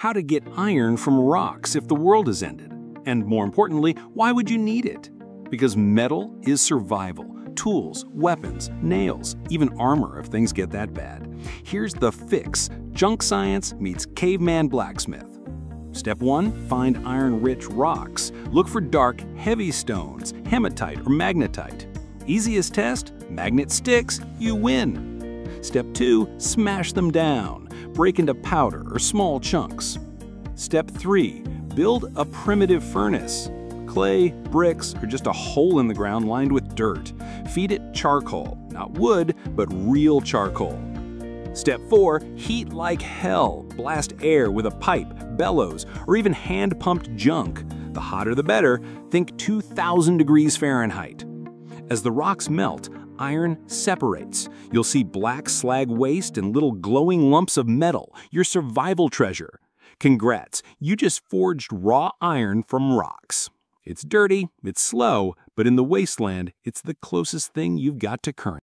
how to get iron from rocks if the world has ended. And more importantly, why would you need it? Because metal is survival. Tools, weapons, nails, even armor if things get that bad. Here's the fix junk science meets caveman blacksmith. Step 1 Find iron rich rocks. Look for dark, heavy stones, hematite or magnetite. Easiest test magnet sticks, you win. Step 2 Smash them down. Break into powder or small chunks. Step 3 Build a primitive furnace. Clay, bricks, or just a hole in the ground lined with dirt. Feed it charcoal, not wood, but real charcoal. Step 4 Heat like hell. Blast air with a pipe, bellows, or even hand pumped junk. The hotter the better, think 2000 degrees Fahrenheit. As the rocks melt, iron separates. You'll see black slag waste and little glowing lumps of metal, your survival treasure. Congrats, you just forged raw iron from rocks. It's dirty, it's slow, but in the wasteland, it's the closest thing you've got to current.